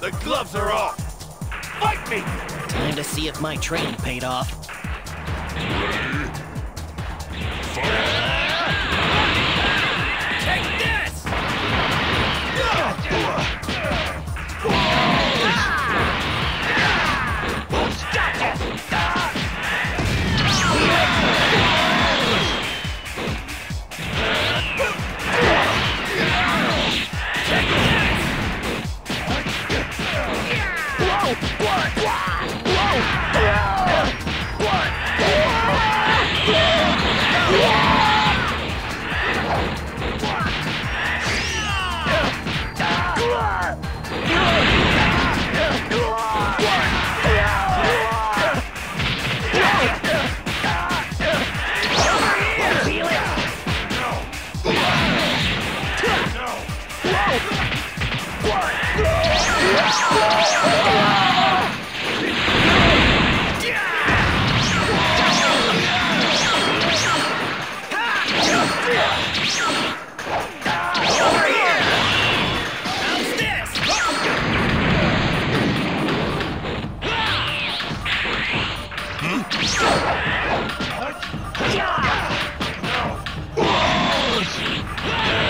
The gloves are off! Fight me! Time to see if my training paid off. How's this? Give up! Take this!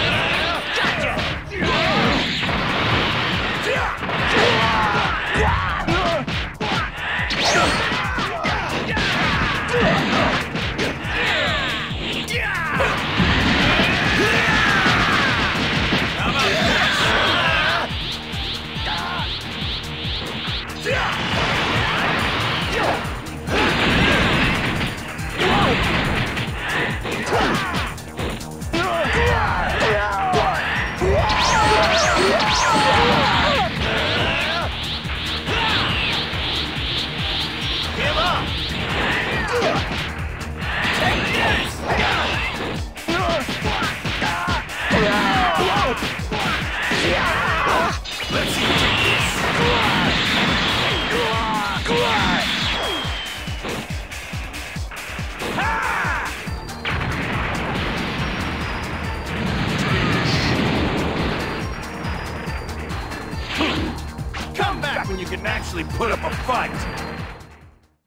Let's see you take this! Come back when you can actually put up a fight!